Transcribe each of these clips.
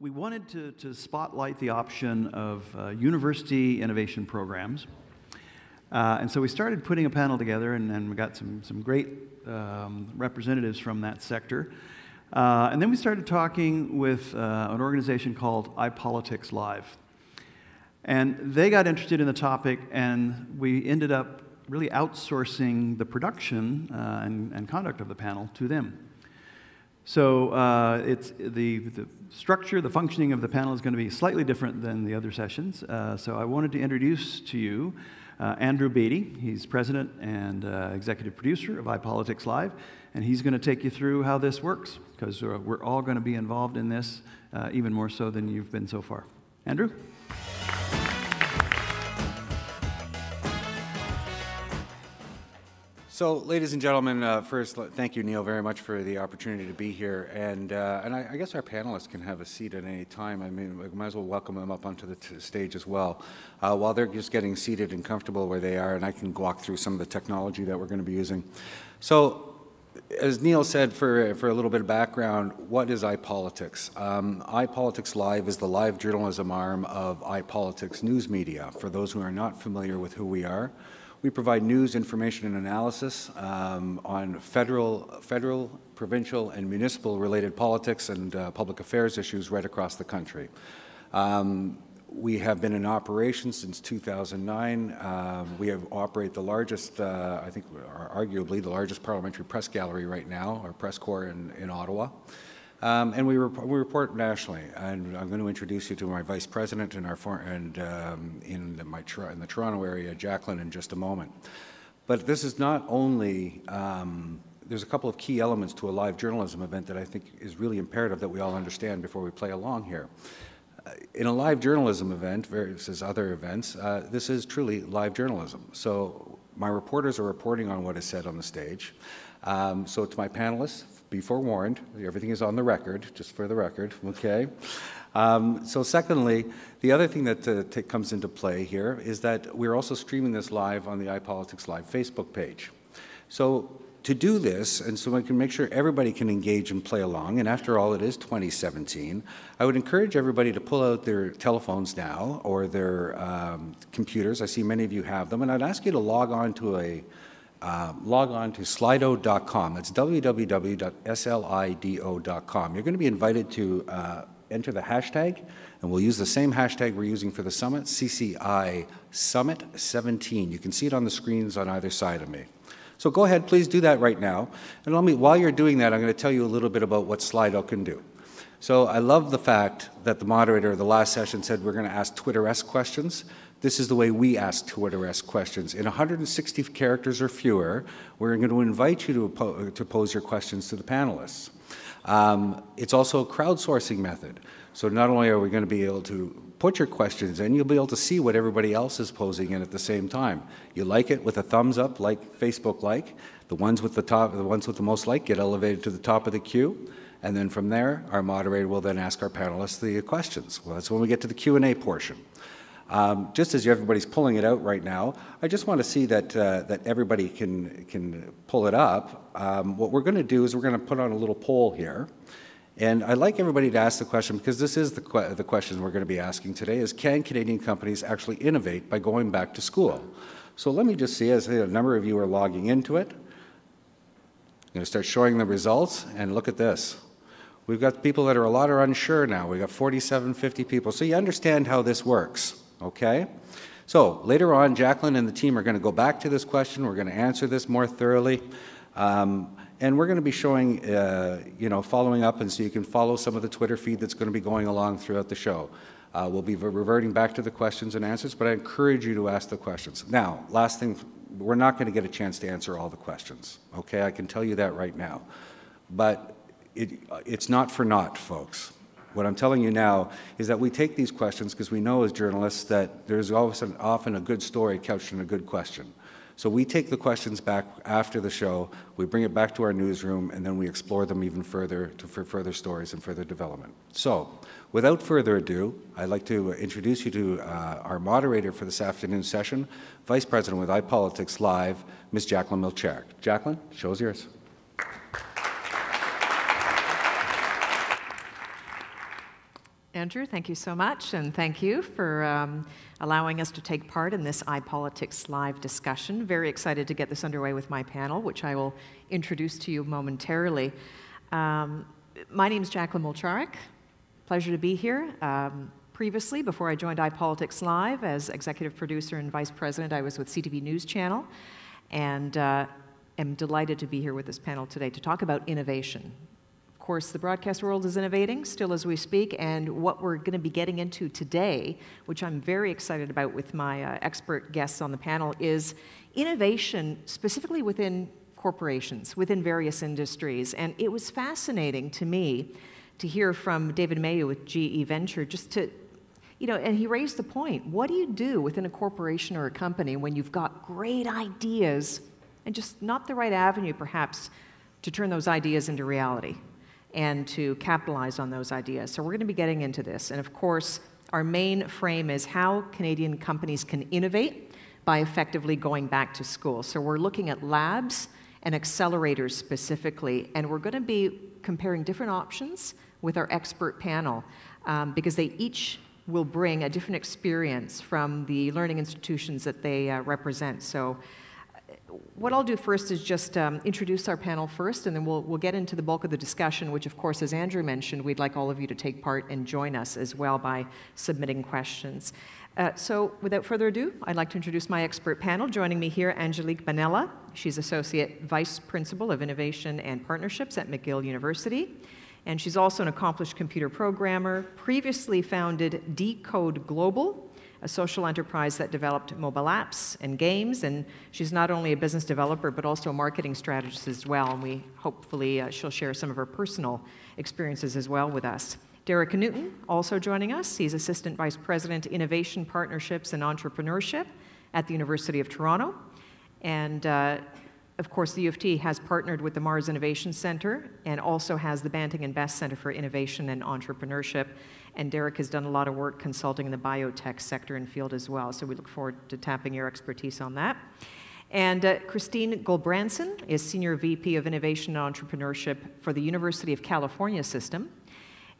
we wanted to, to spotlight the option of uh, university innovation programs. Uh, and so we started putting a panel together, and, and we got some, some great um, representatives from that sector. Uh, and then we started talking with uh, an organization called iPolitics Live. And they got interested in the topic, and we ended up really outsourcing the production uh, and, and, conduct of the panel to them. So uh, it's the, the, structure, the functioning of the panel is going to be slightly different than the other sessions. Uh, so I wanted to introduce to you uh, Andrew Beatty. He's president and uh, executive producer of iPolitics Live, and he's going to take you through how this works because uh, we're all going to be involved in this even more so than you've been so far. Andrew? So, ladies and gentlemen, uh, first, thank you, Neil, very much for the opportunity to be here. And, uh, and I, I, guess our panelists can have a seat at any time. I mean, we might as well welcome them up onto the stage as well. Uh, while they're just getting seated and comfortable where they are, and I can walk through some of the technology that we're going to be using. So, as Neil said, for, for a little bit of background, what is iPolitics? Um, iPolitics Live is the live journalism arm of iPolitics News Media. For those who are not familiar with who we are, we provide news, information, and analysis um, on federal, federal, provincial, and municipal related politics and uh, public affairs issues right across the country. Um, we have been in operation since 2009. Um, we have operate the largest, uh, I think, arguably the largest parliamentary press gallery right now, our press corps in, in Ottawa. Um, and we, rep we, report nationally. And I'm going to introduce you to my vice president and, our and um, in, the, my in the Toronto area, Jacqueline, in just a moment. But this is not only, um, there's a couple of key elements to a live journalism event that I think is really imperative that we all understand before we play along here. Uh, in a live journalism event versus other events, uh, this is truly live journalism. So my reporters are reporting on what is said on the stage. Um, so to my panelists, be forewarned, everything is on the record, just for the record, okay? Um, so secondly, the other thing that uh, comes into play here is that we're also streaming this live on the iPolitics Live Facebook page. So to do this, and so I can make sure everybody can engage and play along, and after all, it is 2017, I would encourage everybody to pull out their telephones now or their um, computers. I see many of you have them, and I'd ask you to log on to a uh, log on to slido.com. That's www.slido.com. You're going to be invited to uh, enter the hashtag, and we'll use the same hashtag we're using for the summit, CCI Summit 17. You can see it on the screens on either side of me. So go ahead, please do that right now. And let me, while you're doing that, I'm going to tell you a little bit about what Slido can do. So I love the fact that the moderator of the last session said we're going to ask Twitter-esque questions. This is the way we ask Twitter-esque questions. In 160 characters or fewer, we're going to invite you to, to pose your questions to the panelists. Um, it's also a crowdsourcing method. So not only are we going to be able to put your questions in, you'll be able to see what everybody else is posing in at the same time. You like it with a thumbs up, like Facebook like. The ones with the top, the ones with the most like get elevated to the top of the queue. And then from there, our moderator will then ask our panelists the questions. Well, that's when we get to the Q&A portion. Um, just as everybody's pulling it out right now, I just want to see that, uh, that everybody can, can pull it up. Um, what we're going to do is we're going to put on a little poll here. And I'd like everybody to ask the question, because this is the, que the question we're going to be asking today, is can Canadian companies actually innovate by going back to school? So let me just see, as a number of you are logging into it, I'm going to start showing the results, and look at this. We've got people that are a lot are unsure now. We've got 47, 50 people. So you understand how this works okay? So later on, Jacqueline and the team are going to go back to this question. We're going to answer this more thoroughly. Um, and we're going to be showing, uh, you know, following up, and so you can follow some of the Twitter feed that's going to be going along throughout the show. Uh, we'll be reverting back to the questions and answers, but I encourage you to ask the questions. Now, last thing, we're not going to get a chance to answer all the questions, okay? I can tell you that right now. But it, it's not for naught, folks. What I'm telling you now is that we take these questions because we know as journalists that there's often, often a good story couched in a good question. So we take the questions back after the show, we bring it back to our newsroom, and then we explore them even further to, for further stories and further development. So, without further ado, I'd like to introduce you to uh, our moderator for this afternoon session, Vice President with iPolitics Live, Ms. Jacqueline Milczarek. Jacqueline, show is yours. Andrew, thank you so much, and thank you for um, allowing us to take part in this iPolitics live discussion. Very excited to get this underway with my panel, which I will introduce to you momentarily. Um, my name is Jacqueline Milczarek. Pleasure to be here. Um, previously, before I joined iPolitics Live as executive producer and vice president, I was with CTV News Channel, and uh, am delighted to be here with this panel today to talk about innovation, course, the broadcast world is innovating still as we speak, and what we're going to be getting into today, which I'm very excited about with my uh, expert guests on the panel, is innovation specifically within corporations, within various industries. And it was fascinating to me to hear from David Mayo with GE Venture, just to, you know, and he raised the point what do you do within a corporation or a company when you've got great ideas and just not the right avenue, perhaps, to turn those ideas into reality? And to capitalize on those ideas. So we're going to be getting into this. And of course, our main frame is how Canadian companies can innovate by effectively going back to school. So we're looking at labs and accelerators specifically, and we're going to be comparing different options with our expert panel um, because they each will bring a different experience from the learning institutions that they uh, represent. So what I'll do first is just um, introduce our panel first, and then we'll, we'll get into the bulk of the discussion, which, of course, as Andrew mentioned, we'd like all of you to take part and join us as well by submitting questions. Uh, so, without further ado, I'd like to introduce my expert panel. Joining me here, Angelique Mannella. She's Associate Vice Principal of Innovation and Partnerships at McGill University. And she's also an accomplished computer programmer, previously founded Decode Global, a social enterprise that developed mobile apps and games. And she's not only a business developer, but also a marketing strategist as well. And we hopefully uh, she'll share some of her personal experiences as well with us. Derek Newton, also joining us. He's Assistant Vice President, Innovation Partnerships and Entrepreneurship at the University of Toronto. And uh, of course, the U of T has partnered with the Mars Innovation Center and also has the Banting and Best Center for Innovation and Entrepreneurship. And Derek has done a lot of work consulting in the biotech sector and field as well. So we look forward to tapping your expertise on that. And uh, Christine Gulbranson is Senior VP of Innovation and Entrepreneurship for the University of California System,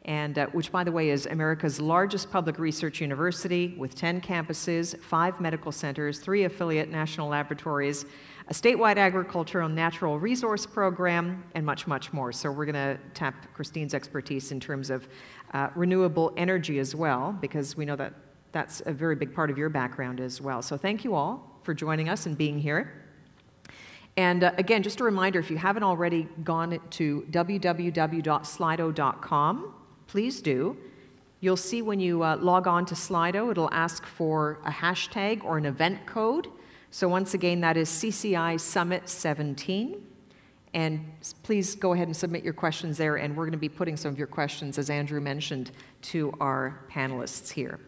and uh, which, by the way, is America's largest public research university with 10 campuses, five medical centers, three affiliate national laboratories, a statewide agricultural and natural resource program, and much, much more. So we're going to tap Christine's expertise in terms of uh, renewable energy as well, because we know that that's a very big part of your background as well. So thank you all for joining us and being here. And uh, again, just a reminder if you haven't already gone to www.slido.com, please do. You'll see when you uh, log on to Slido, it'll ask for a hashtag or an event code. So once again, that is CCI Summit 17. And please go ahead and submit your questions there, and we're going to be putting some of your questions, as Andrew mentioned, to our panelists here.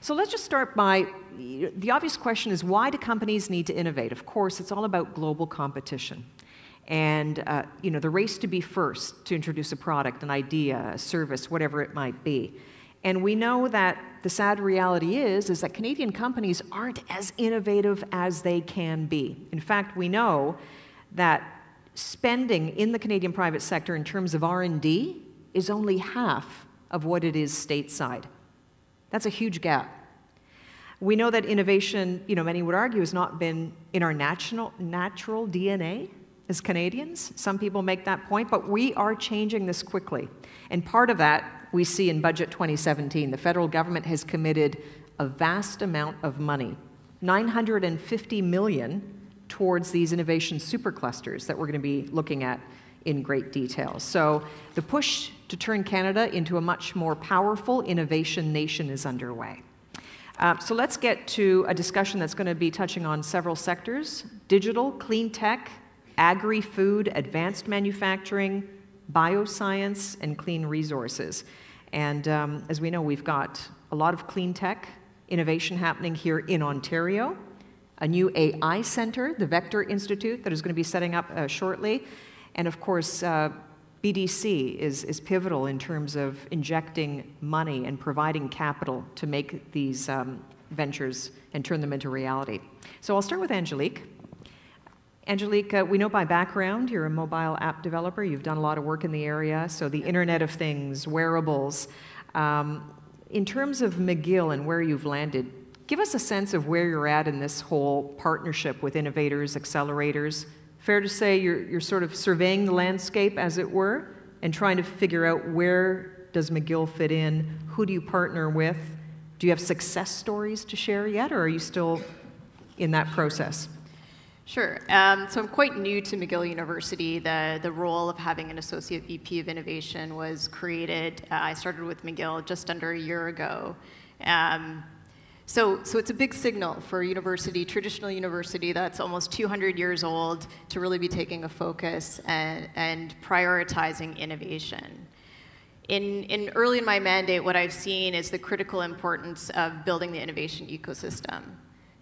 So let's just start by the obvious question is why do companies need to innovate? Of course, it's all about global competition. And uh, you know, the race to be first to introduce a product, an idea, a service, whatever it might be. And we know that the sad reality is is that Canadian companies aren't as innovative as they can be. In fact, we know that spending in the Canadian private sector in terms of R&D is only half of what it is stateside. That's a huge gap. We know that innovation, you know, many would argue, has not been in our natural, natural DNA as Canadians. Some people make that point, but we are changing this quickly. And part of that we see in Budget 2017. The federal government has committed a vast amount of money, 950 million towards these innovation superclusters that we're going to be looking at in great detail. So the push to turn Canada into a much more powerful innovation nation is underway. Uh, so let's get to a discussion that's going to be touching on several sectors digital, clean tech, agri food, advanced manufacturing, bioscience, and clean resources. And um, as we know, we've got a lot of clean tech innovation happening here in Ontario a new AI center, the Vector Institute, that is going to be setting up uh, shortly. And of course, uh, BDC is, is pivotal in terms of injecting money and providing capital to make these um, ventures and turn them into reality. So I'll start with Angelique. Angelique, uh, we know by background you're a mobile app developer. You've done a lot of work in the area, so the Internet of Things, wearables. Um, in terms of McGill and where you've landed, give us a sense of where you're at in this whole partnership with innovators, accelerators. Fair to say you're, you're sort of surveying the landscape, as it were, and trying to figure out where does McGill fit in? Who do you partner with? Do you have success stories to share yet, or are you still in that process? Sure. Um, so I'm quite new to McGill University. The, the role of having an associate VP of innovation was created. Uh, I started with McGill just under a year ago. Um, so, so it's a big signal for a university, traditional university that's almost 200 years old, to really be taking a focus and, and prioritizing innovation. In, in early in my mandate, what I've seen is the critical importance of building the innovation ecosystem.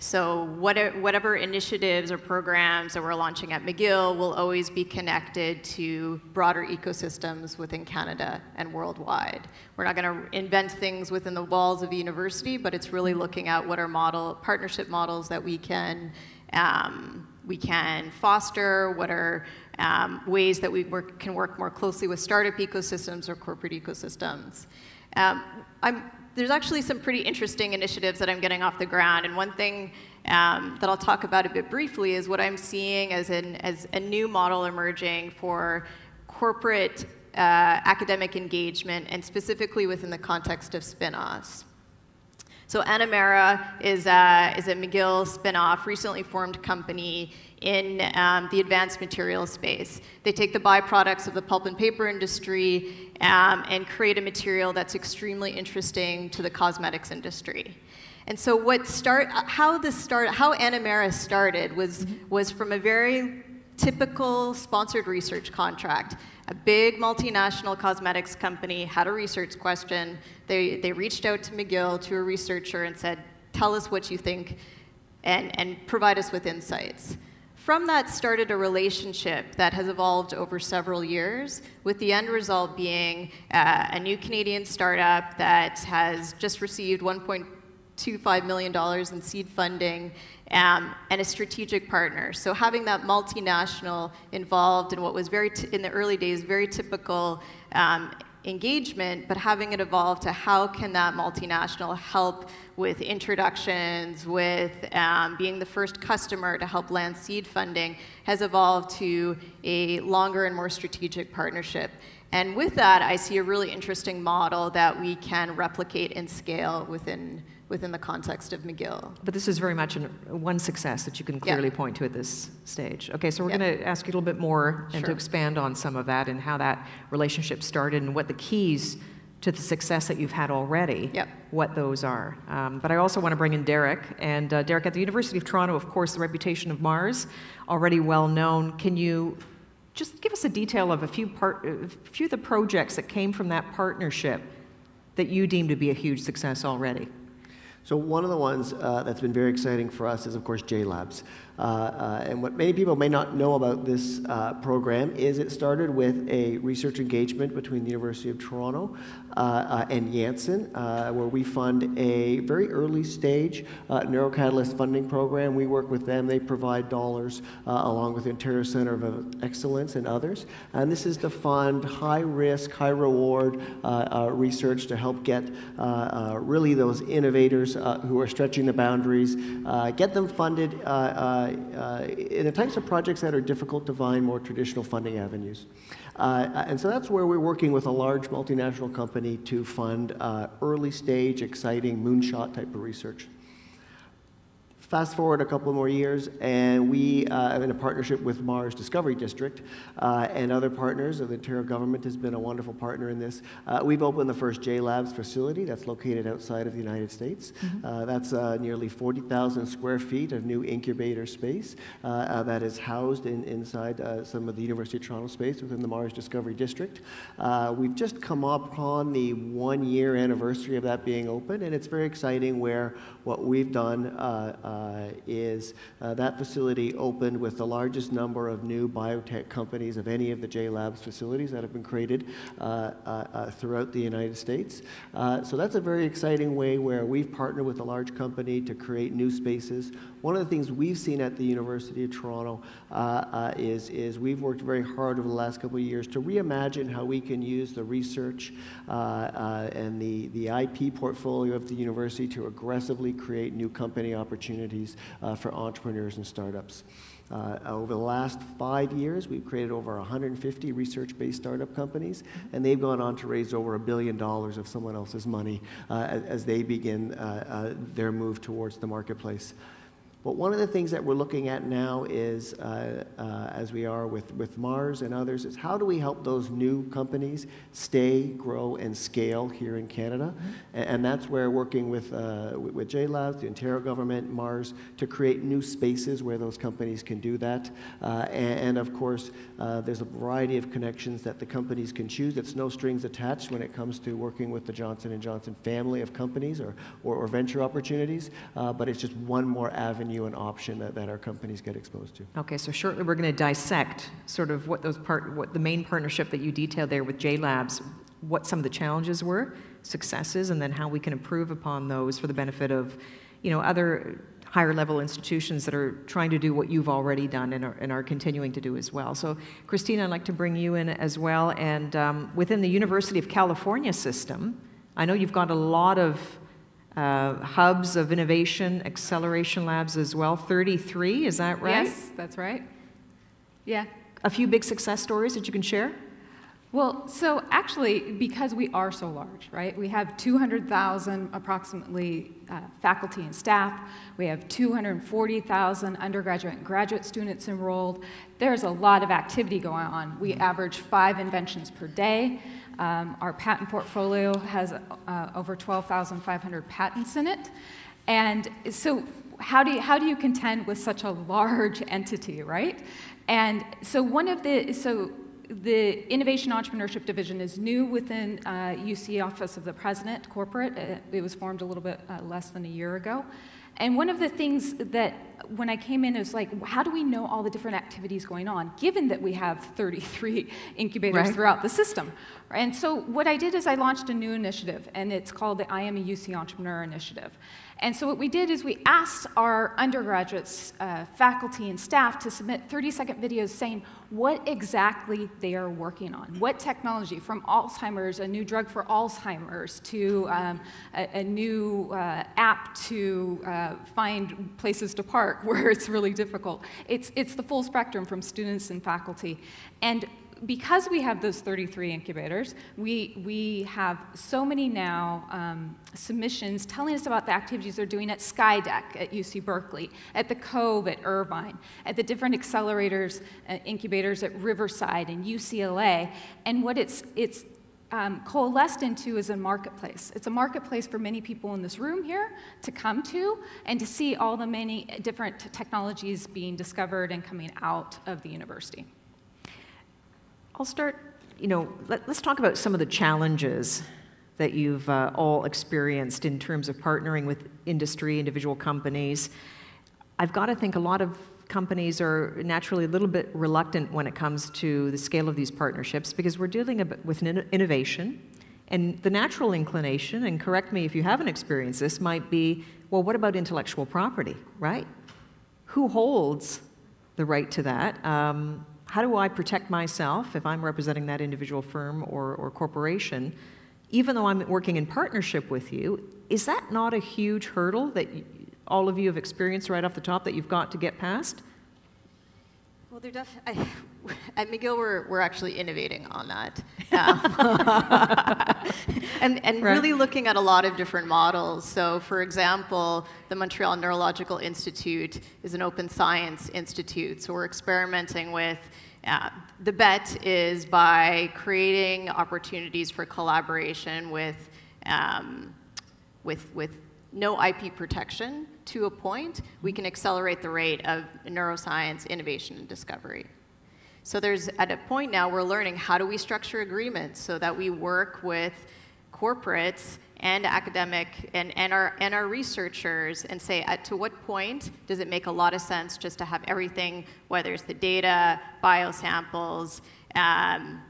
So whatever initiatives or programs that we're launching at McGill will always be connected to broader ecosystems within Canada and worldwide. We're not going to invent things within the walls of the university, but it's really looking at what are model partnership models that we can um, we can foster, what are um, ways that we work, can work more closely with startup ecosystems or corporate ecosystems. Um, I'm there's actually some pretty interesting initiatives that I'm getting off the ground. And one thing um, that I'll talk about a bit briefly is what I'm seeing as, an, as a new model emerging for corporate uh, academic engagement, and specifically within the context of spin-offs. So Anomera is a, is a McGill spin-off, recently formed company in um, the advanced materials space. They take the byproducts of the pulp and paper industry um, and create a material that's extremely interesting to the cosmetics industry. And so what start, how this start, how Anomera started was, was from a very typical sponsored research contract. A big multinational cosmetics company had a research question. They, they reached out to McGill, to a researcher, and said, tell us what you think and, and provide us with insights from that started a relationship that has evolved over several years, with the end result being uh, a new Canadian startup that has just received $1.25 million in seed funding um, and a strategic partner. So having that multinational involved in what was very, in the early days, very typical um, engagement, but having it evolve to how can that multinational help with introductions, with um, being the first customer to help land seed funding, has evolved to a longer and more strategic partnership. And with that, I see a really interesting model that we can replicate and scale within within the context of McGill. But this is very much an, one success that you can clearly yeah. point to at this stage. Okay, so we're yeah. going to ask you a little bit more and sure. to expand on some of that and how that relationship started and what the keys to the success that you've had already, yep. what those are. Um, but I also want to bring in Derek. And uh, Derek, at the University of Toronto, of course, the reputation of Mars, already well known. Can you just give us a detail of a few, part, a few of the projects that came from that partnership that you deem to be a huge success already? So one of the ones uh, that's been very exciting for us is, of course, JLabs. Uh, uh, and what many people may not know about this uh, program is it started with a research engagement between the University of Toronto uh, uh, and Janssen, where we fund a very early stage neurocatalyst funding program. We work with them. They provide dollars along with the Ontario Centre of Excellence and others. And this is to fund high risk, high reward research to help get really those innovators who are stretching the boundaries, get them funded uh, in the types of projects that are difficult to find more traditional funding avenues. Uh, and so that's where we're working with a large multinational company to fund uh, early stage, exciting moonshot type of research. Fast forward a couple more years, and we, uh, in a partnership with Mars Discovery District uh, and other partners, the Ontario government has been a wonderful partner in this. Uh, we've opened the first J Labs facility that's located outside of the United States. Mm -hmm. that's uh, nearly 40,000 square feet of new incubator space uh, that is housed in, inside some of the University of Toronto space within the Mars Discovery District. we've just come upon the one year anniversary of that being open, and it's very exciting where what we've done uh, is uh, that facility opened with the largest number of new biotech companies of any of the J Labs facilities that have been created uh, uh, uh, throughout the United States. Uh, so that's a very exciting way where we've partnered with a large company to create new spaces. One of the things we've seen at the University of Toronto uh, uh, is, is we've worked very hard over the last couple of years to reimagine how we can use the research uh, uh, and the, the IP portfolio of the university to aggressively create new company opportunities uh, for entrepreneurs and startups. Uh, over the last five years, we've created over 150 research-based startup companies, and they've gone on to raise over a billion dollars of someone else's money uh, as, as they begin uh, uh, their move towards the marketplace. But one of the things that we're looking at now is, uh, uh, as we are with, with Mars and others, is how do we help those new companies stay, grow, and scale here in Canada? And, and that's where working with, uh, with, with JLabs, the Ontario government, Mars, to create new spaces where those companies can do that. Uh, and, and of course, uh, there's a variety of connections that the companies can choose. It's no strings attached when it comes to working with the Johnson & Johnson family of companies or, or, or venture opportunities, uh, but it's just one more avenue and option that, that our companies get exposed to. Okay, so shortly we're going to dissect sort of what those part, what the main partnership that you detailed there with J Labs, what some of the challenges were, successes, and then how we can improve upon those for the benefit of, you know, other higher level institutions that are trying to do what you've already done and are, and are continuing to do as well. So, Christina, I'd like to bring you in as well. And um, within the University of California system, I know you've got a lot of uh, hubs of innovation, acceleration labs as well. 33, is that right? Yes, that's right. Yeah. A few big success stories that you can share? Well, so actually, because we are so large, right? We have 200,000 approximately uh, faculty and staff. We have 240,000 undergraduate and graduate students enrolled. There's a lot of activity going on. We average five inventions per day. Um, our patent portfolio has uh, over 12,500 patents in it. And so how do, you, how do you contend with such a large entity, right? And so one of the, so the Innovation Entrepreneurship Division is new within uh, UC Office of the President corporate. Uh, it was formed a little bit uh, less than a year ago. And one of the things that when I came in is like, how do we know all the different activities going on, given that we have 33 incubators Right. throughout the system? And so what I did is I launched a new initiative, and it's called the I Am a UC Entrepreneur Initiative. And so what we did is we asked our undergraduates, uh, faculty, and staff to submit 30-second videos saying what exactly they are working on, what technology, from Alzheimer's, a new drug for Alzheimer's, to um, a, a new uh, app to uh, find places to park where it's really difficult. It's, it's the full spectrum from students and faculty. And because we have those 33 incubators, we, we have so many now um, submissions telling us about the activities they're doing at Skydeck at UC Berkeley, at the Cove at Irvine, at the different accelerators, uh, incubators at Riverside and UCLA. And what it's, it's um, coalesced into is a marketplace. It's a marketplace for many people in this room here to come to and to see all the many different technologies being discovered and coming out of the university. I'll start, you know, let, us talk about some of the challenges that you've uh, all experienced in terms of partnering with industry, individual companies. I've got to think a lot of companies are naturally a little bit reluctant when it comes to the scale of these partnerships because we're dealing with innovation. And the natural inclination, and correct me if you haven't experienced this, might be well, what about intellectual property, right? Who holds the right to that? Um, how do I protect myself if I'm representing that individual firm or, or corporation, even though I'm working in partnership with you? Is that not a huge hurdle that all of you have experienced right off the top that you've got to get past? Well, they're def- I, at McGill, we're, we're actually innovating on that. Um, and and Right. really looking at a lot of different models. So, for example, the Montreal Neurological Institute is an open science institute. So, we're experimenting with uh, the bet is by creating opportunities for collaboration with, um, with, with no IP protection to a point, we can accelerate the rate of neuroscience innovation and discovery. So there's at a point now we're learning how do we structure agreements so that we work with corporates and academic and, and, our, and our researchers and say at to what point does it make a lot of sense just to have everything, whether it's the data, biosamples, um,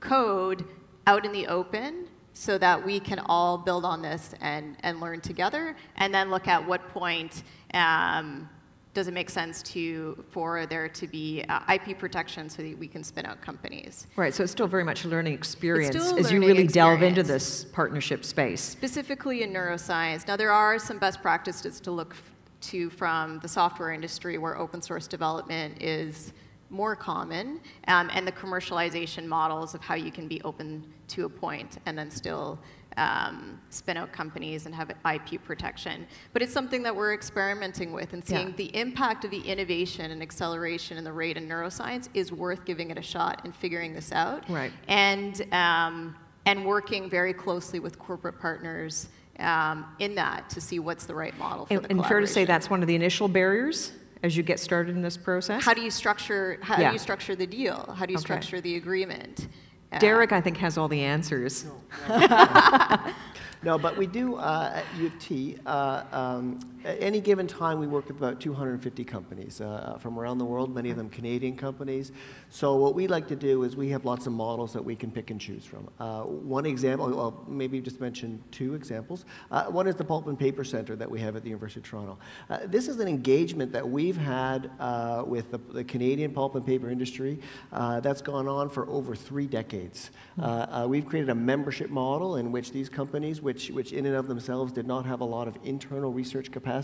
code, out in the open so that we can all build on this and, and learn together, and then look at what point um, does it make sense to for there to be uh, IP protection so that we can spin out companies. Right, so it's still very much a learning experience a as you learning really delve into this partnership space. Specifically in neuroscience. Now, there are some best practices to look to from the software industry where open source development is more common, um, and the commercialization models of how you can be open to a point and then still um, spin out companies and have IP protection. But it's something that we're experimenting with and seeing Yeah. the impact of the innovation and acceleration and the rate in neuroscience is worth giving it a shot and figuring this out. Right. And, um, and working very closely with corporate partners um, in that to see what's the right model for And, the and fair to say that's one of the initial barriers as you get started in this process? How do you structure, how Yeah. do you structure the deal? How do you Okay. structure the agreement? Uh, Derek, I think, has all the answers. No, but we do uh, at U of T. Uh, um, at any given time, we work with about 250 companies uh, from around the world, many of them Canadian companies. So what we like to do is we have lots of models that we can pick and choose from. Uh, one example, well, maybe just mention two examples. Uh, one is the Pulp and Paper Center that we have at the University of Toronto. Uh, this is an engagement that we've had uh, with the, the Canadian pulp and paper industry uh, that's gone on for over three decades. Uh, uh, we've created a membership model in which these companies, which, which in and of themselves did not have a lot of internal research capacity,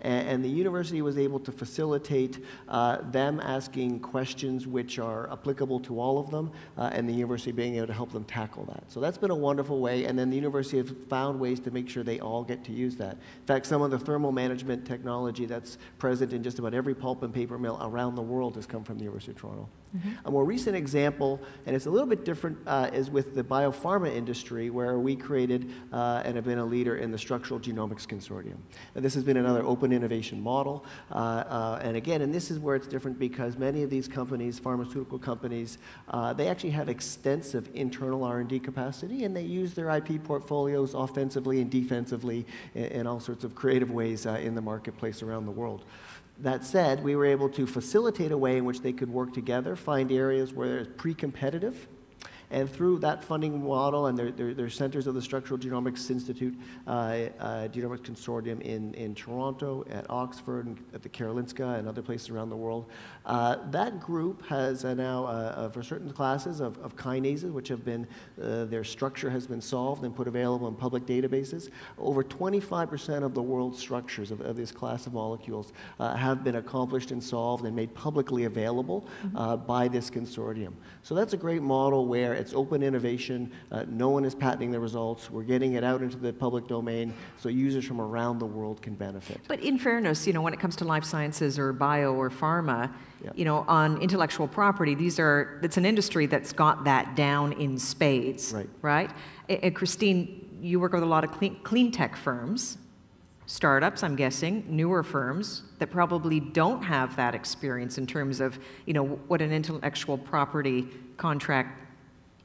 and, and the university was able to facilitate uh, them asking questions which are applicable to all of them, uh, and the university being able to help them tackle that. So that's been a wonderful way, and then the university has found ways to make sure they all get to use that. In fact, some of the thermal management technology that's present in just about every pulp and paper mill around the world has come from the University of Toronto. A more recent example, and it's a little bit different, uh, is with the biopharma industry, where we created uh, and have been a leader in the Structural Genomics Consortium. And this has been another open innovation model. Uh, uh, and again, and this is where it's different because many of these companies, pharmaceutical companies, uh, they actually have extensive internal R&D capacity, and they use their IP portfolios offensively and defensively in, in all sorts of creative ways uh, in the marketplace around the world. That said, we were able to facilitate a way in which they could work together, find areas where it's pre-competitive, and through that funding model and their, centers of the Structural Genomics Institute, uh, uh, Genomics Consortium in, in Toronto, at Oxford, and at the Karolinska, and other places around the world, uh, that group has uh, now, uh, uh, for certain classes of, of kinases, which have been, uh, their structure has been solved and put available in public databases, over 25% of the world's structures of, of this class of molecules uh, have been accomplished and solved and made publicly available uh, by this consortium. So that's a great model where it's open innovation, uh, no one is patenting the results, we're getting it out into the public domain so users from around the world can benefit. But in fairness, you know, when it comes to life sciences or bio or pharma, Yeah. you know, on intellectual property, these are, it's an industry that's got that down in spades. Right. Right? And Christine, you work with a lot of clean, clean tech firms, startups, I'm guessing, newer firms that probably don't have that experience in terms of, you know, what an intellectual property contract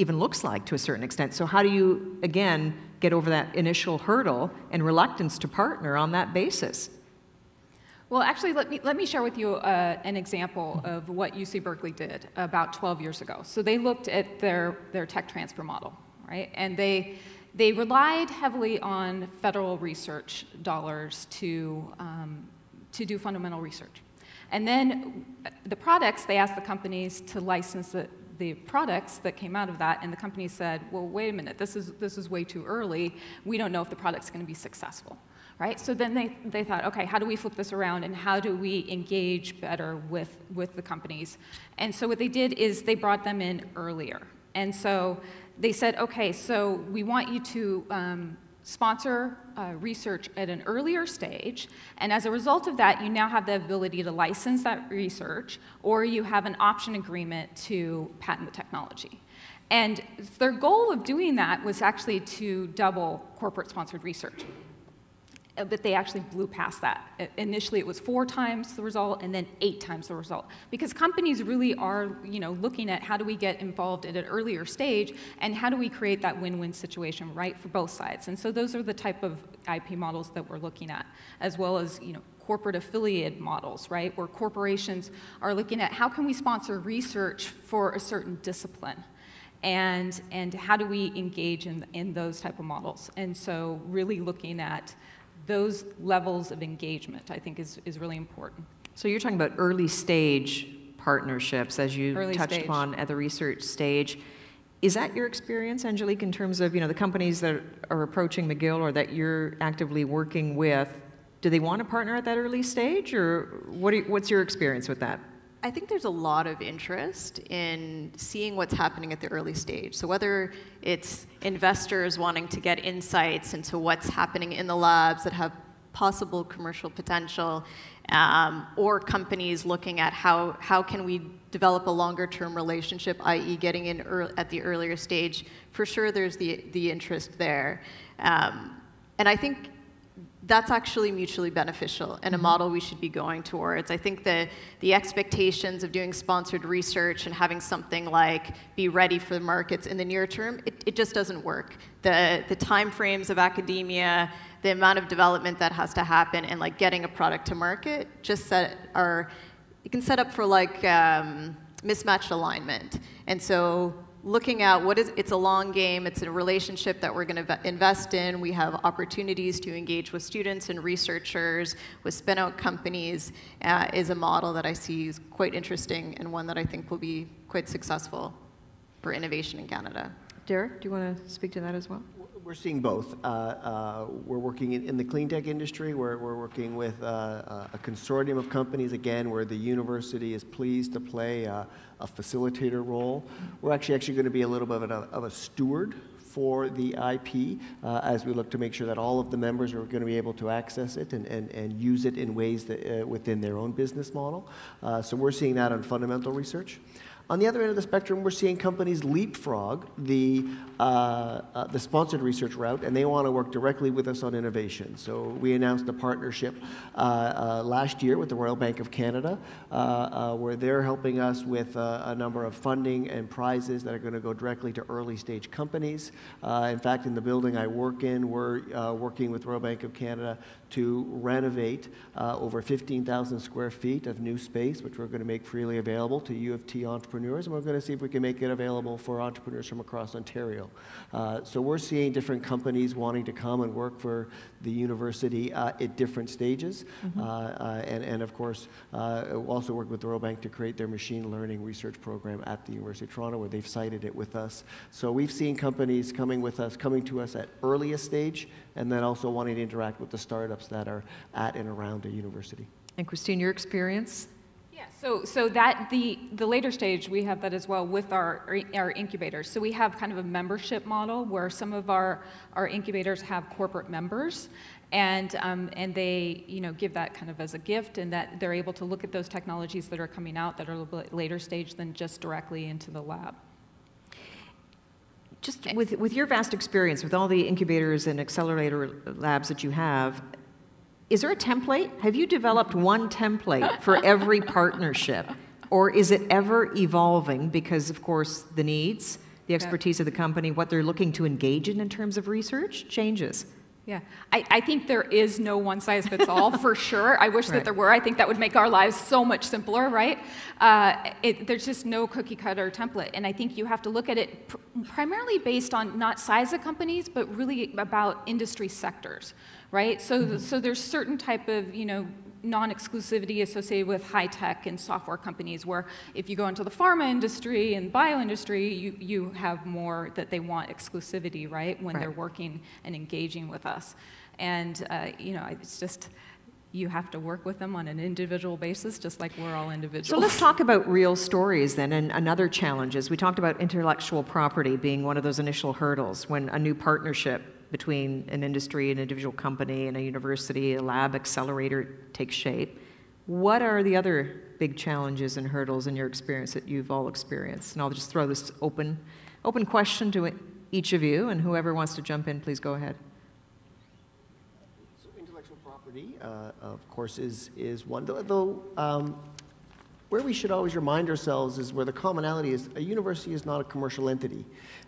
even looks like to a certain extent. So how do you, again, get over that initial hurdle and reluctance to partner on that basis? Well, actually, let me, let me share with you uh, an example of what UC Berkeley did about 12 years ago. So they looked at their, their tech transfer model, right? And they, they relied heavily on federal research dollars to, um, to do fundamental research. And then the products, they asked the companies to license the, the products that came out of that, and the company said, well, wait a minute, this is, this is way too early. We don't know if the product's going to be successful right? So then they, they thought, okay, how do we flip this around and how do we engage better with, with the companies? And so what they did is they brought them in earlier. And so they said, okay, so we want you to um, sponsor uh, research at an earlier stage, and as a result of that, you now have the ability to license that research, or you have an option agreement to patent the technology. And their goal of doing that was actually to double corporate sponsored research. Uh, but they actually blew past that. Initially, it was four times the result, and then eight times the result. Because companies really are, you know, looking at how do we get involved at an earlier stage, and how do we create that win-win situation, right, for both sides. And so those are the type of IP models that we're looking at, as well as, you know, corporate affiliate models, right, where corporations are looking at how can we sponsor research for a certain discipline and, and how do we engage in, in those type of models and so really looking at those levels of engagement i think is, is really important So you're talking about early stage partnerships, as you Early touched stage. upon at the research stage. Is that your experience, Angelique, in terms of you know the companies that are approaching McGill or that you're actively working with? Do they want to partner at that early stage, or what? Are, what's your experience with that? I think there's a lot of interest in seeing what's happening at the early stage. So, whether it's investors wanting to get insights into what's happening in the labs that have possible commercial potential, um, or companies looking at how, how can we develop a longer term relationship, i.e., getting in early, at the earlier stage, for sure there's the, the interest there. Um, and I think that's actually mutually beneficial and a model we should be going towards. I think the, the expectations of doing sponsored research and having something like be ready for the markets in the near term, it, it just doesn't work. The, the time frames of academia, the amount of development that has to happen, and like getting a product to market just set are, it can set up for like um, mismatched alignment. And so looking at what is it's a long game it's a relationship that we're going to invest in we have opportunities to engage with students and researchers with spin out companies uh, is a model that i see is quite interesting and one that i think will be quite successful for innovation in canada Derek, do you want to speak to that as well? We're seeing both. Uh, uh, we're working in, in the clean tech industry. We're, we're working with uh, a consortium of companies, again, where the university is pleased to play a, a facilitator role. We're actually actually going to be a little bit of a, of a steward for the IP uh, as we look to make sure that all of the members are going to be able to access it and, and, and use it in ways that, uh, within their own business model. Uh, so we're seeing that on fundamental research. On the other end of the spectrum, we're seeing companies leapfrog the, uh, uh, the sponsored research route, and they want to work directly with us on innovation. So we announced a partnership uh, uh last year with the Royal Bank of Canada, uh, uh, where they're helping us with a number of funding and prizes that are going to go directly to early stage companies. in fact, in the building I work in, we're working with Royal Bank of Canada to renovate over 15,000 square feet of new space, which we're going to make freely available to U of T entrepreneurs, and we're going to see if we can make it available for entrepreneurs from across Ontario. Uh, so we're seeing different companies wanting to come and work for the university uh, at different stages, mm-hmm. Uh, uh, and, and of course, uh, also work with the Royal Bank to create their machine learning research program at the University of Toronto, where they've cited it with us. So we've seen companies coming with us, coming to us at earliest stage, and then also wanting to interact with the startups that are at and around a university. And Christine, your experience? Yeah, so, so that the, the later stage, we have that as well with our, our incubators. So we have kind of a membership model where some of our, our incubators have corporate members and, um, and they you know, give that kind of as a gift and that they're able to look at those technologies that are coming out that are a little bit later stage than just directly into the lab. Just with, with your vast experience, with all the incubators and accelerator labs that you have, is there a template? Have you developed one template for every partnership? Or is it ever evolving because, of course, the needs, the expertise of the company, what they're looking to engage in in terms of research changes? Yeah, I, I, think there is no one size fits all for sure. I wish right. that there were. I think that would make our lives so much simpler, right? Uh, it, there's just no cookie cutter template. And I think you have to look at it pr- primarily based on not size of companies, but really about industry sectors right? So, mm-hmm. so there's certain type of, you know, non-exclusivity associated with high tech and software companies where if you go into the pharma industry and bio industry you, you have more that they want exclusivity right when right. they're working and engaging with us and uh, you know it's just you have to work with them on an individual basis, just like we're all individuals. So let's talk about real stories then, and another challenges. We talked about intellectual property being one of those initial hurdles when a new partnership between an industry, an individual company, and a university, a lab accelerator takes shape. What are the other big challenges and hurdles in your experience that you've all experienced? And I'll just throw this open, open question to each of you, and whoever wants to jump in, please go ahead. So intellectual property, uh, of course, is, is one. Though- um, where we should always remind ourselves is where the commonality is, a university is not a commercial entity.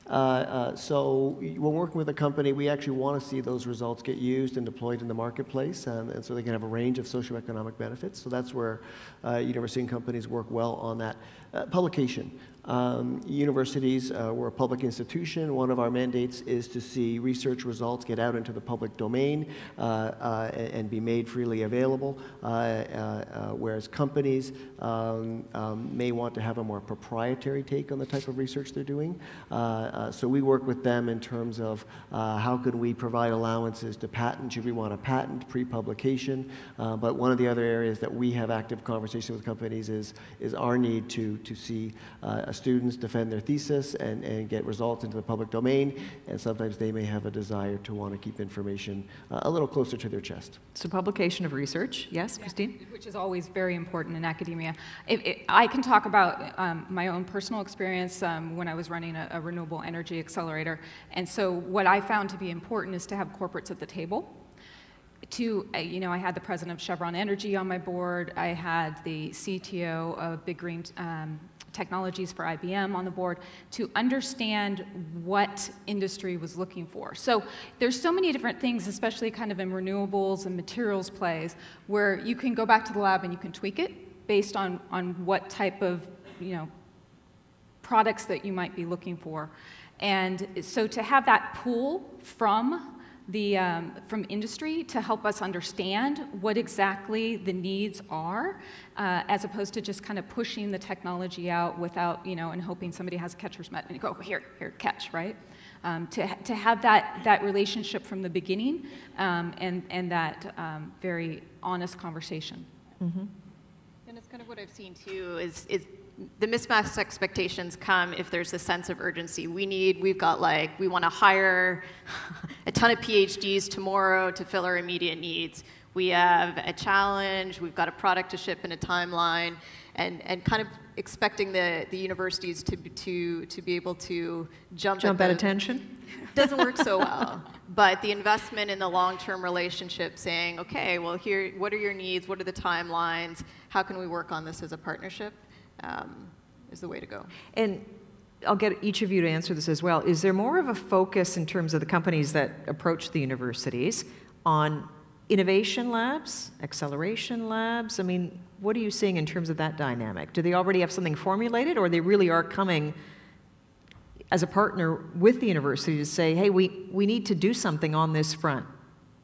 Uh, uh, So when working with a company, we actually want to see those results get used and deployed in the marketplace, and, and so they can have a range of socioeconomic benefits. So that's where uh, university and companies work well on that. Uh, Publication. Um, Universities, uh, we're a public institution. One of our mandates is to see research results get out into the public domain uh, uh, and be made freely available, uh, uh, uh, whereas companies um, um, may want to have a more proprietary take on the type of research they're doing. So we work with them in terms of how can we provide allowances to patent, should we want a patent pre-publication. But one of the other areas that we have active conversation with companies is, is our need to, to see students defend their thesis and, and get results into the public domain. And sometimes they may have a desire to want to keep information uh, a little closer to their chest. So publication of research, yes, Christine? which is always very important in academia. If, if, I can talk about um, my own personal experience um, when I was running a, a renewable energy accelerator. And so, what I found to be important is to have corporates at the table. To, uh, you know, I had the president of Chevron Energy on my board, I had the CTO of Big Green um, Technologies for IBM on the board to understand what industry was looking for. So there's so many different things, especially kind of in renewables and materials plays, where you can go back to the lab and you can tweak it based on, on what type of, you know, products that you might be looking for. And so to have that pool from the um, from industry to help us understand what exactly the needs are, uh, as opposed to just kind of pushing the technology out without you know and hoping somebody has a catcher's mitt and you go here here catch right. Um, to, to have that, that relationship from the beginning um, and, and that um, very honest conversation. And it's kind of what I've seen too is, is the mismatched expectations come if there's a sense of urgency. We need, we've got like, we want to hire a ton of PhDs tomorrow to fill our immediate needs. We have a challenge, we've got a product to ship in a timeline, and, and kind of expecting the, the universities to, be- to, to be able to jump, Jump at at attention? doesn't work so well. But the investment in the long-term relationship, saying, okay, well, here, what are your needs? What are the timelines? How can we work on this as a partnership? Um, is the way to go. And I'll get each of you to answer this as well. Is there more of a focus in terms of the companies that approach the universities on innovation labs, acceleration labs? I mean, what are you seeing in terms of that dynamic? Do they already have something formulated, or they really are coming as a partner with the university to say, hey, we, we need to do something on this front?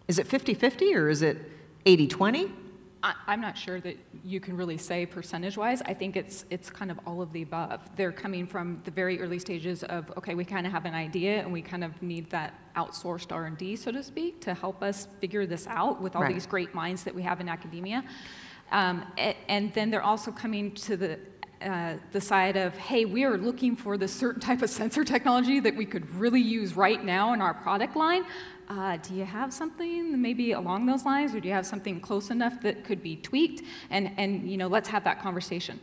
Is it 50 50 or is it 80 20? I, I'm not sure that you can really say percentage-wise. I think it's it's kind of all of the above. They're coming from the very early stages of okay, we kind of have an idea and we kind of need that outsourced R&D, so to speak, to help us figure this out with all Right. these great minds that we have in academia. Um, a- and then they're also coming to the uh, the side of, hey, we are looking for this certain type of sensor technology that we could really use right now in our product line. Uh, do you have something maybe along those lines, or do you have something close enough that could be tweaked? And, and you know, let's have that conversation.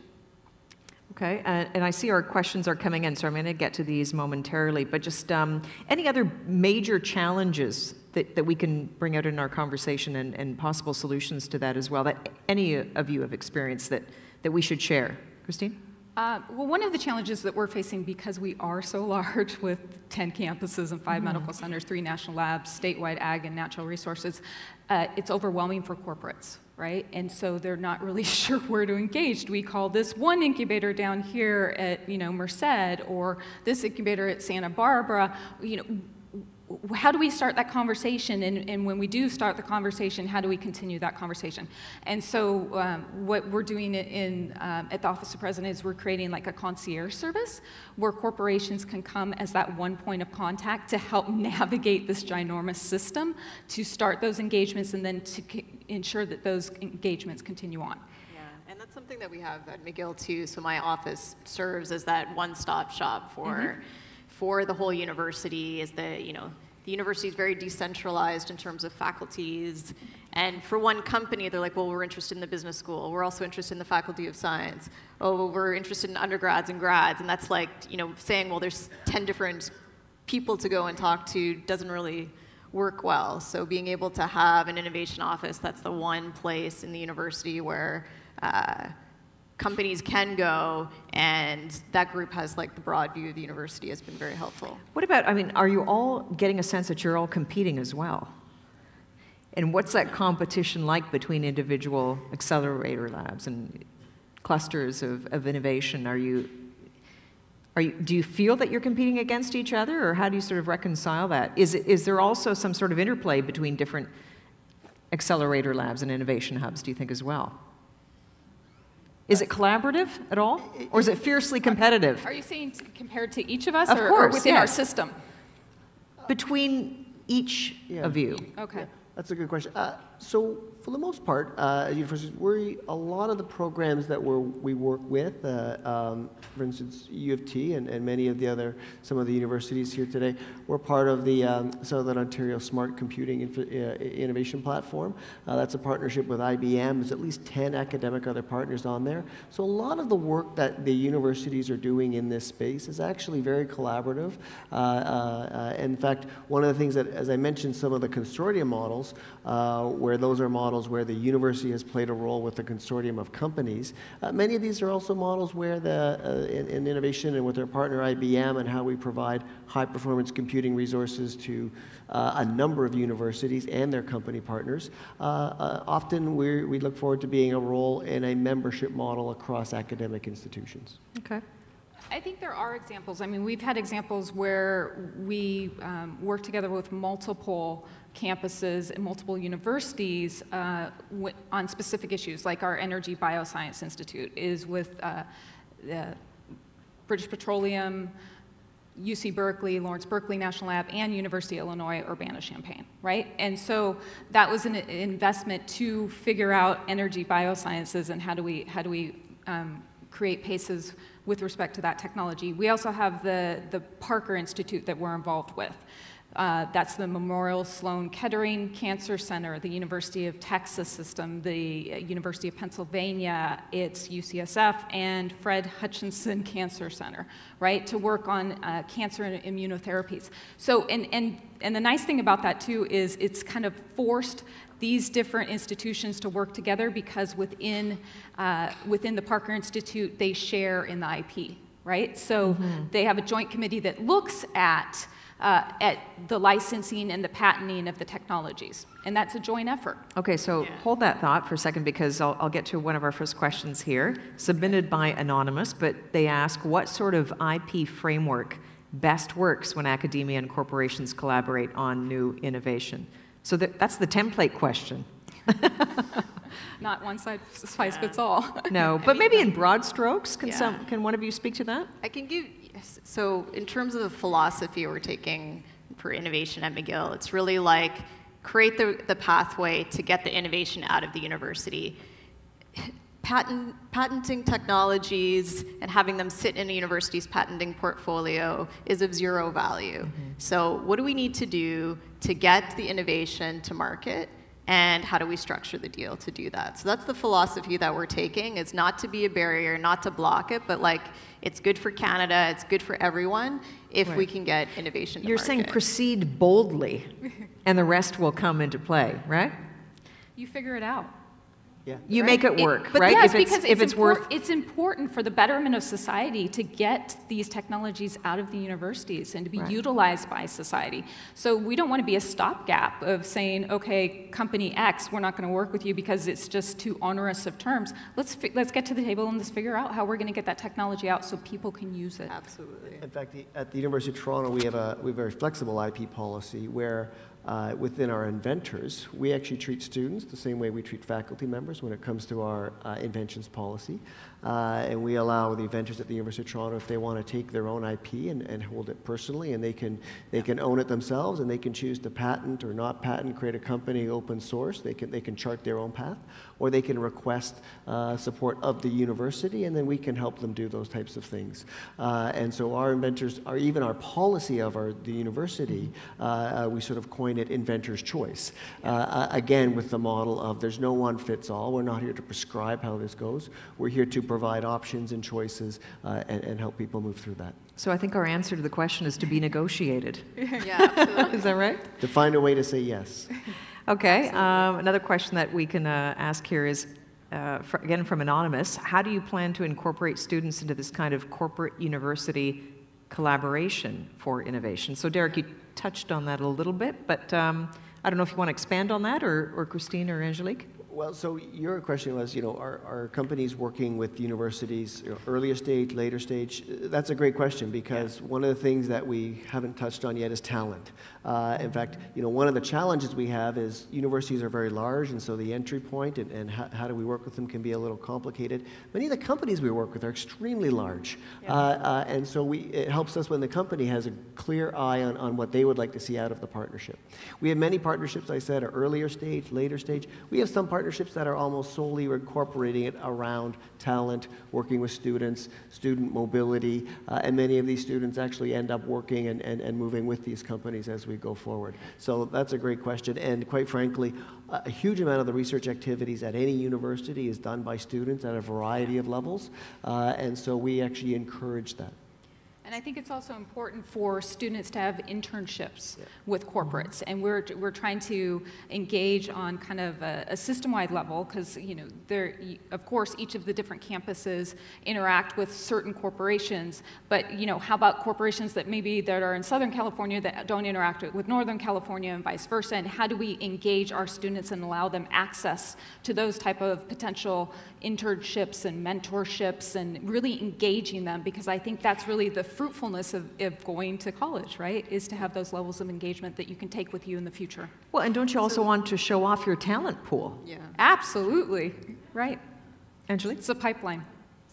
Okay, uh, and I see our questions are coming in, so I'm going to get to these momentarily. But just um, any other major challenges that, that we can bring out in our conversation and, and possible solutions to that as well that any of you have experienced that, that we should share? Christine? Uh, well, one of the challenges that we're facing because we are so large with 10 campuses and 5 medical centers, three national labs, statewide ag and natural resources, uh, it's overwhelming for corporates, right? And so they're not really sure where to engage. Do we call this one incubator down here at, you know, Merced or this incubator at Santa Barbara? You know, how do we start that conversation? And, and when we do start the conversation, how do we continue that conversation? And so, um, what we're doing in, um, at the Office of President is we're creating like a concierge service where corporations can come as that one point of contact to help navigate this ginormous system to start those engagements and then to c- ensure that those engagements continue on. Yeah, and that's something that we have at McGill too. So my office serves as that one-stop shop for for the whole university. Is the you know the university is very decentralized in terms of faculties, and for one company, they're like, well, we're interested in the business school. We're also interested in the faculty of science. Oh, we're interested in undergrads and grads, and that's like you know saying, well, there's ten different people to go and talk to doesn't really work well. So being able to have an innovation office, that's the one place in the university where uh, companies can go, and that group has like the broad view of the university has been very helpful. What about, I mean, are you all getting a sense that you're all competing as well? And what's that competition like between individual accelerator labs and clusters of, of innovation? Are you, are you, do you feel that you're competing against each other, or how do you sort of reconcile that? Is, is there also some sort of interplay between different accelerator labs and innovation hubs, do you think, as well? Is it collaborative at all? Or is it fiercely competitive? Are you saying compared to each of us Of or, or course, within our system? Between each Yeah. of you? Okay. That's a good question. Uh, so, for the most part, uh, universities, we a lot of the programs that we're, we work with, uh, um, for instance, U of T and, and many of the other, some of the universities here today, we're part of the um, Southern Ontario Smart Computing Inf- uh, Innovation Platform. Uh, that's a partnership with IBM. There's at least 10 academic other partners on there. So, a lot of the work that the universities are doing in this space is actually very collaborative. Uh, uh, in fact, one of the things that, as I mentioned, some of the consortium models, where those are models where the university has played a role with a consortium of companies. Uh, many of these are also models where the uh, in, in innovation and with our partner IBM and how we provide high performance computing resources to uh, a number of universities and their company partners. Uh, uh, often we we look forward to being a role in a membership model across academic institutions. Okay. I think there are examples. I mean, we've had examples where we um, work together with multiple campuses and multiple universities uh, on specific issues, like our Energy Bioscience Institute is with uh, British Petroleum, UC Berkeley, Lawrence Berkeley National Lab, and University of Illinois Urbana-Champaign, right? And so that was an investment to figure out energy biosciences and how do we, how do we um, create paces with respect to that technology. We also have the, the Parker Institute that we're involved with. Uh, that's the Memorial Sloan Kettering Cancer Center, the University of Texas system, the uh, University of Pennsylvania, it's UCSF, and Fred Hutchinson Cancer Center, right, to work on uh, cancer and immunotherapies. So, and, and, and the nice thing about that too is it's kind of forced these different institutions to work together because within, uh, within the Parker Institute, they share in the IP, right? So they have a joint committee that looks at, uh, at the licensing and the patenting of the technologies. And that's a joint effort. Okay, so Yeah. hold that thought for a second because I'll, I'll get to one of our first questions here, submitted by Anonymous, but they ask what sort of IP framework best works when academia and corporations collaborate on new innovation? So that, that's the template question. Not one size size fits all. No, but maybe in broad strokes, can, Yeah. some, can one of you speak to that? I can give, yes. So in terms of the philosophy we're taking for innovation at McGill, it's really like create the, the pathway to get the innovation out of the university. Patent, patenting technologies and having them sit in a university's patenting portfolio is of zero value. Mm-hmm. So, what do we need to do to get the innovation to market? And how do we structure the deal to do that so that's the philosophy that we're taking is not to be a barrier not to block it but like it's good for canada it's good for everyone if we can get innovation to You're saying proceed boldly, and the rest will come into play, right? You figure it out. Yeah. You make it work, but right? Yes, if it's, because if it's import- worth it's important for the betterment of society to get these technologies out of the universities and to be Right. utilized by society. So we don't want to be a stopgap of saying, okay, company X, we're not going to work with you because it's just too onerous of terms. Let's fi- let's get to the table and let's figure out how we're going to get that technology out so people can use it. absolutely In fact, the- at the University of Toronto, we have a, we have a very flexible IP policy where uh, within our inventors, we actually treat students the same way we treat faculty members when it comes to our uh, inventions policy. Uh, and we allow the inventors at the University of Toronto, if they want to take their own IP and, and hold it personally, and they can, they can own it themselves, and they can choose to patent or not patent, create a company open source, they can, they can chart their own path, or they can request uh, support of the university, and then we can help them do those types of things. Uh, and so our inventors, or even our policy of our, the university, uh, uh, we sort of coin it inventor's choice. Uh, uh, again, with the model of there's no one fits all. We're not here to prescribe how this goes. We're here to provide options and choices uh, and, and help people move through that. So I think our answer to the question is to be negotiated. Yeah, absolutely. Is that right? To find a way to say yes. Okay. Um, another question that we can uh, ask here is, uh, fr again from anonymous, how do you plan to incorporate students into this kind of corporate university collaboration for innovation? So Derek, you touched on that a little bit, but um, I don't know if you want to expand on that, or, or Christine or Angelique. Well, so your question was, you know, are, are companies working with universities, you know, earlier stage, later stage? That's a great question because one of the things that we haven't touched on yet is talent. Uh, in fact, you know, one of the challenges we have is universities are very large, and so the entry point and, and how, how do we work with them can be a little complicated. Many of the companies we work with are extremely large, Yeah. uh, uh, and so we, it helps us when the company has a clear eye on, on what they would like to see out of the partnership. We have many partnerships, I said, are earlier stage, later stage. We have some partnerships that are almost solely incorporating it around talent, working with students, student mobility, uh, and many of these students actually end up working and, and, and moving with these companies as we go forward. So that's a great question, and quite frankly, a a huge amount of the research activities at any university is done by students at a variety of levels, uh, and so we actually encourage that. And I think it's also important for students to have internships with corporates, and we're, we're trying to engage on kind of a, a system-wide level, because, you know, there, of course, each of the different campuses interact with certain corporations, but, you know, how about corporations that maybe that are in Southern California that don't interact with Northern California and vice versa, and how do we engage our students and allow them access to those type of potential internships and mentorships and really engaging them? Because I think that's really the fruitfulness of, of going to college, right? Is to have those levels of engagement that you can take with you in the future. Well, and don't you also want to show off your talent pool? Yeah. Absolutely, right? Angelique? It's a pipeline.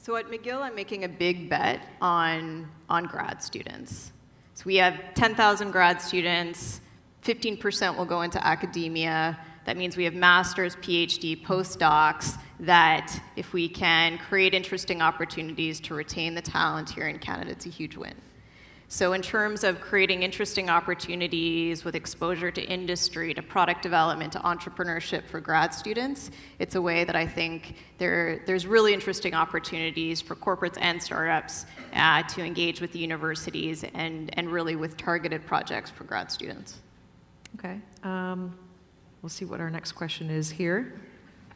So at McGill, I'm making a big bet on, on grad students. So we have 10,000 grad students, 15% will go into academia. That means we have master's, PhD, postdocs, that if we can create interesting opportunities to retain the talent here in Canada, it's a huge win. So, in terms of creating interesting opportunities with exposure to industry, to product development, to entrepreneurship for grad students, it's a way that I think there, there's really interesting opportunities for corporates and startups uh, to engage with the universities and, and really with targeted projects for grad students. Okay. Um, we'll see what our next question is here.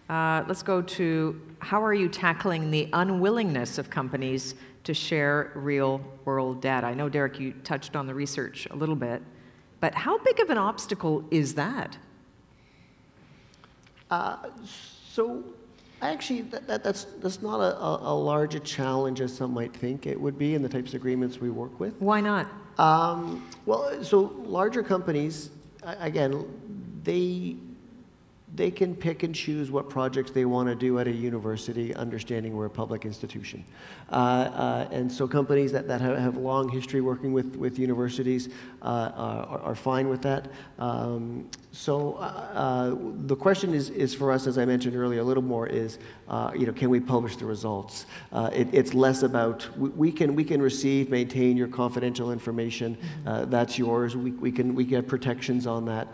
Uh, let's go to how are you tackling the unwillingness of companies to share real world data? I know, Derek, you touched on the research a little bit, but how big of an obstacle is that? So actually, that, that, that's, that's not a, a, a large a challenge as some might think it would be in the types of agreements we work with. Why not? Um, well, so larger companies, again, they they can pick and choose what projects they want to do at a university, understanding we're a public institution. Uh, uh, and so companies that, that have, have long history working with, with universities uh, are, are fine with that. Um, so uh, uh, the question is, is for us, as I mentioned earlier, a little more is, uh, you know, can we publish the results? It, it's less about, we, we, can, we can receive, maintain your confidential information. That's yours. We, we, can, we get protections on that.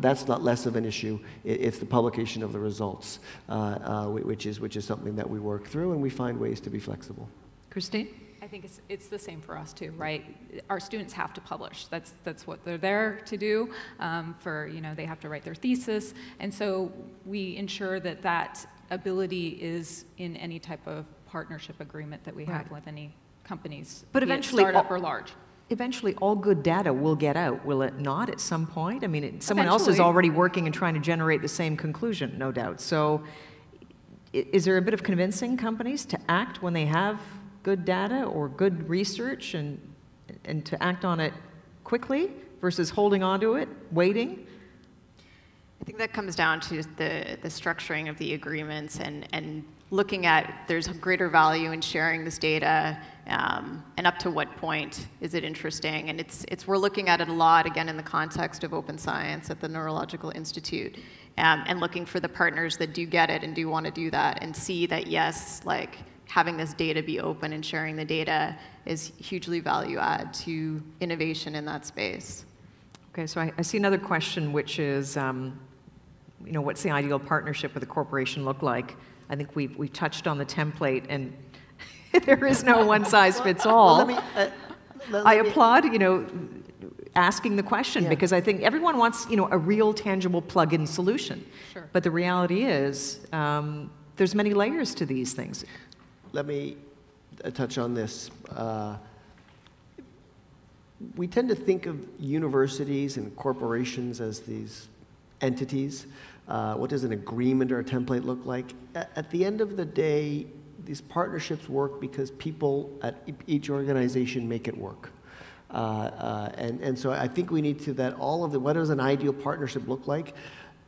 That's not less of an issue. It, it's the publication of the results, uh, uh, which, is, which is something that we work through, and we find ways to be flexible. Christine? I think it's, it's the same for us too, right? Our students have to publish. That's, that's what they're there to do. Um, for, you know, they have to write their thesis. And so we ensure that that ability is in any type of partnership agreement that we have Right. with any companies, But eventually startup all- or large. Eventually, all good data will get out, will it not, at some point? I mean, it, someone else is already working and trying to generate the same conclusion, no doubt. So, is there a bit of convincing companies to act when they have good data or good research and, and to act on it quickly versus holding on to it, waiting? I think that comes down to the, the structuring of the agreements and, and looking at there's greater value in sharing this data um, and up to what point is it interesting. And it's, it's, we're looking at it a lot, again, in the context of open science at the Neurological Institute um, and looking for the partners that do get it and do want to do that and see that, yes, like having this data be open and sharing the data is hugely value add to innovation in that space. Okay, so I, I see another question, which is, um, you know, what's the ideal partnership with a corporation look like? I think we've, we've touched on the template, and there is no one size fits Well, all. let me, uh, I me- applaud, you know, asking the question Yeah. because I think everyone wants, you know, a real tangible plug-in solution. Sure. But the reality is, um, there's many layers to these things. Let me uh, touch on this. Uh, we tend to think of universities and corporations as these entities. Uh, what does an agreement or a template look like? At the end of the day, these partnerships work because people at each organization make it work. Uh, uh, and, and so I think we need to that all of the what does an ideal partnership look like?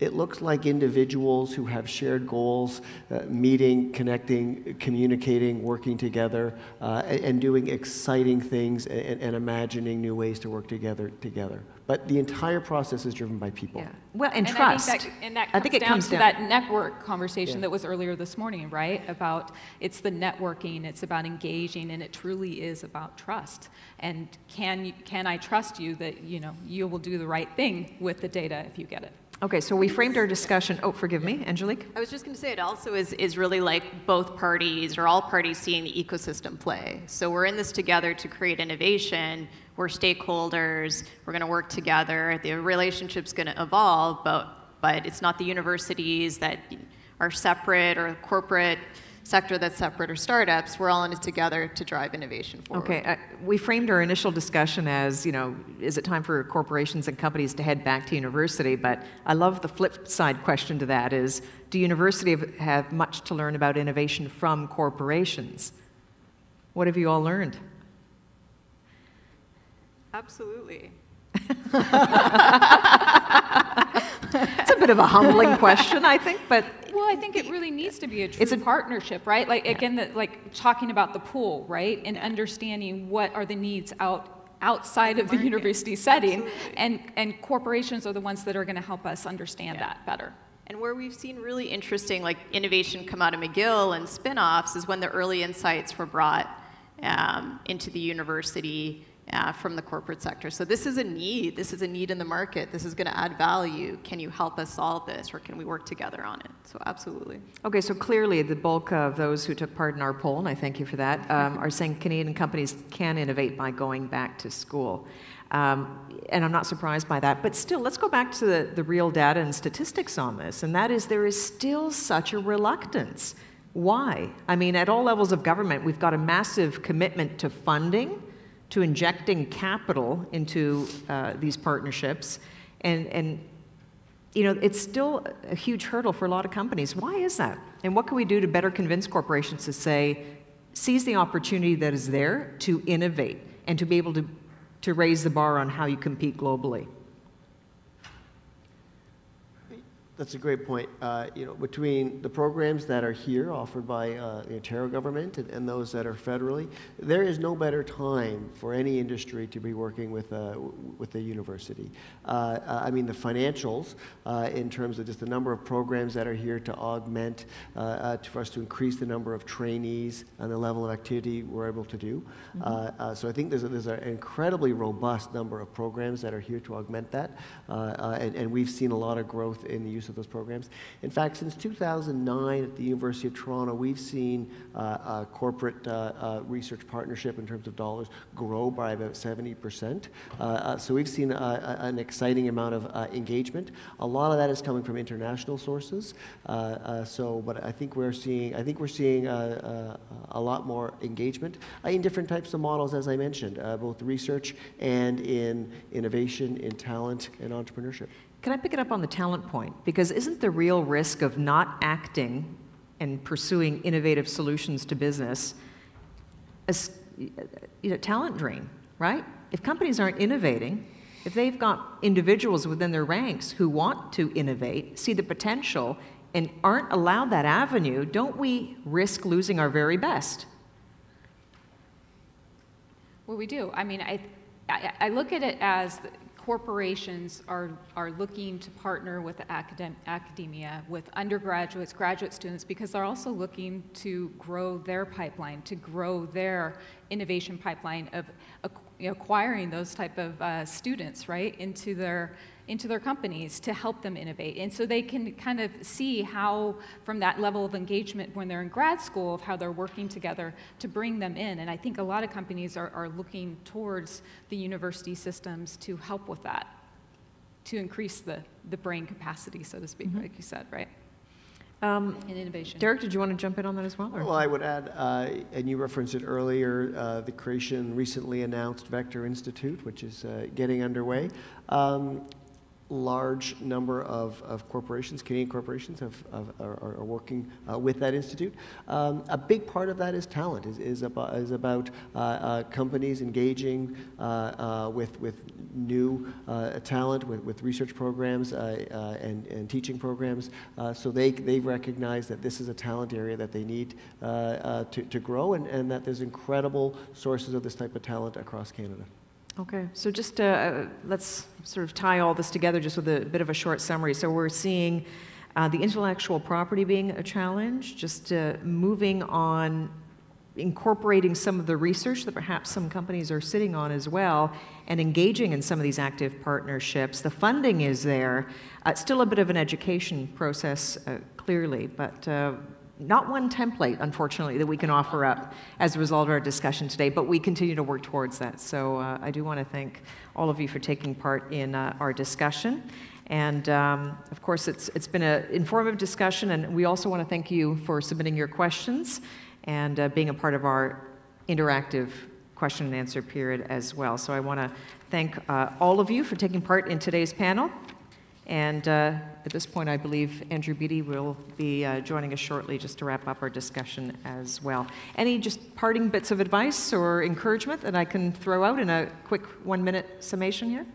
It looks like individuals who have shared goals, uh, meeting, connecting, communicating, working together, uh, and, and doing exciting things and, and imagining new ways to work together together. But the entire process is driven by people. Yeah. Well, and, And trust. I think that, and that I think it down comes to down- that network conversation Yeah. that was earlier this morning, right? About it's the networking, it's about engaging, and it truly is about trust. And can can I trust you that you know you will do the right thing with the data if you get it? Okay, so we framed our discussion. Oh, forgive me, Angelique. I was just going to say it also is, is really like both parties or all parties seeing the ecosystem play. So we're in this together to create innovation. We're stakeholders. We're going to work together. The relationship's going to evolve, but but it's not the universities that are separate or corporate sector that's separate or startups. We're all in it together to drive innovation forward. Okay, uh, we framed our initial discussion as, you know, is it time for corporations and companies to head back to university? But I love the flip side question to that is, do universities have- have much to learn about innovation from corporations? What have you all learned? Absolutely. It's a bit of a humbling question, I think, but Well, I think it really needs to be a true It's a- partnership, right? Like again, the, like talking about the pool, right, and understanding what are the needs out outside of the university setting, and and corporations are the ones that are going to help us understand Yeah. that better. And where we've seen really interesting like innovation come out of McGill and spin-offs is when the early insights were brought um, into the university uh, from the corporate sector. So this is a need. This is a need in the market. This is going to add value. Can you help us solve this, or can we work together on it? So absolutely. Okay, so clearly the bulk of those who took part in our poll, and I thank you for that, um, are saying Canadian companies can innovate by going back to school. Um, and I'm not surprised by that. But still, let's go back to the, the real data and statistics on this, and that is there is still such a reluctance. Why? I mean, at all levels of government, we've got a massive commitment to funding, to injecting capital into uh, these partnerships, and, and you know, it's still a huge hurdle for a lot of companies. Why is that? And what can we do to better convince corporations to say, seize the opportunity that is there to innovate and to be able to, to raise the bar on how you compete globally? That's a great point. Uh, you know, between the programs that are here offered by uh, the Ontario government and, and those that are federally, there is no better time for any industry to be working with a, w- with a university. Uh, uh, I mean, the financials, uh, in terms of just the number of programs that are here to augment, uh, uh, to, for us to increase the number of trainees and the level of activity we're able to do. Uh, uh, so I think there's, a, there's an incredibly robust number of programs that are here to augment that, uh, uh, and, and we've seen a lot of growth in the use of those programs. In fact, since 2009 at the University of Toronto, we've seen uh, corporate uh, uh, research partnership in terms of dollars grow by about 70%. Uh, so we've seen an exciting amount of engagement. A lot of that is coming from international sources. So, but I think we're seeing, I think we're seeing a lot more engagement in different types of models, as I mentioned, both research and in innovation, in talent, and entrepreneurship. Can I pick it up on the talent point? Because isn't the real risk of not acting and pursuing innovative solutions to business a you know, talent drain, right? If companies aren't innovating, if they've got individuals within their ranks who want to innovate, see the potential, and aren't allowed that avenue, don't we risk losing our very best? Well, we do. I mean, I, I, I look at it as corporations are, are looking to partner with academ- academia, with undergraduates, graduate students, because they're also looking to grow their pipeline, to grow their innovation pipeline of ac- acquiring those type of uh, students, right, into their into their companies to help them innovate. And so they can kind of see how, from that level of engagement when they're in grad school, of how they're working together to bring them in. And I think a lot of companies are, are looking towards the university systems to help with that, to increase the, the brain capacity, so to speak, like you said, right? Um, In innovation. Derek, did you want to jump in on that as well? or- Well, I would add, uh, and you referenced it earlier, uh, the creation recently announced Vector Institute, which is uh, getting underway. Um, large number of, of corporations, Canadian corporations, have, have, are, are working uh, with that institute. Um, a big part of that is talent, is, is about, is about uh, uh, companies engaging uh, uh, with, with new uh, talent, with, with research programs and, and teaching programs. So they, they recognize that this is a talent area that they need to, to grow and, and that there's incredible sources of this type of talent across Canada. Okay, so just uh, uh, let's sort of tie all this together just with a bit of a short summary. So we're seeing uh, the intellectual property being a challenge, just uh, moving on, incorporating some of the research that perhaps some companies are sitting on as well, and engaging in some of these active partnerships. The funding is there. Uh, still a bit of an education process, uh, clearly, but not one template, unfortunately, that we can offer up as a result of our discussion today, but we continue to work towards that. So uh, I do want to thank all of you for taking part in uh, our discussion. And um, of course, it's, it's been an informative discussion, and we also want to thank you for submitting your questions and uh, being a part of our interactive question and answer period as well. So I want to thank uh, all of you for taking part in today's panel. And uh, at this point, I believe Andrew Beatty will be uh, joining us shortly just to wrap up our discussion as well. Any just parting bits of advice or encouragement that I can throw out in a quick one minute summation here?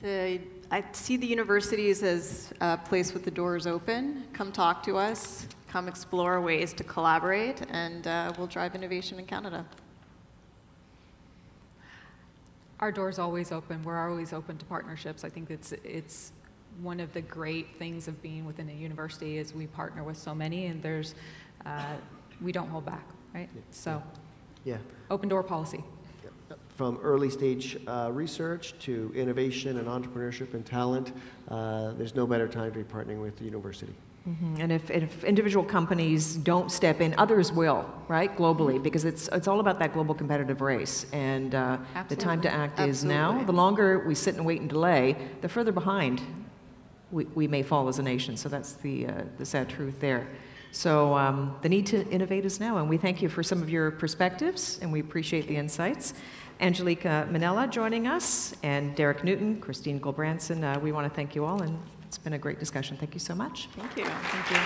The, I see the universities as a place with the doors open. Come talk to us. Come explore ways to collaborate, and uh, we'll drive innovation in Canada. Our door's always open. We're always open to partnerships. I think it's, it's one of the great things of being within a university is we partner with so many and there's, uh, we don't hold back, right? So, Yeah. open door policy. From early stage uh, research to innovation and entrepreneurship and talent, uh, there's no better time to be partnering with the university. Mhm. And if, if individual companies don't step in, others will, right, globally, because it's, it's all about that global competitive race. And uh, the time to act is now. The longer we sit and wait and delay, the further behind we, we may fall as a nation. So that's the, uh, the sad truth there. So um, the need to innovate is now, and we thank you for some of your perspectives, and we appreciate the insights. Angelica Mannella joining us, and Derek Newton, Christine Gulbranson. Uh, we want to thank you all, and it's been a great discussion. Thank you so much. Thank you. Thank you.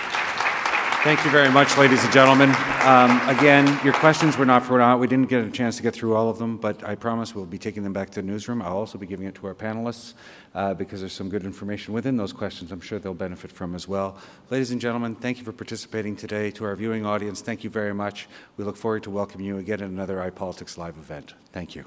Thank you very much, ladies and gentlemen. Um, Again, your questions were not for naught. We didn't get a chance to get through all of them, but I promise we'll be taking them back to the newsroom. I'll also be giving it to our panelists uh, because there's some good information within those questions I'm sure they'll benefit from as well. Ladies and gentlemen, thank you for participating today. To our viewing audience, thank you very much. We look forward to welcoming you again at another iPolitics Live event. Thank you.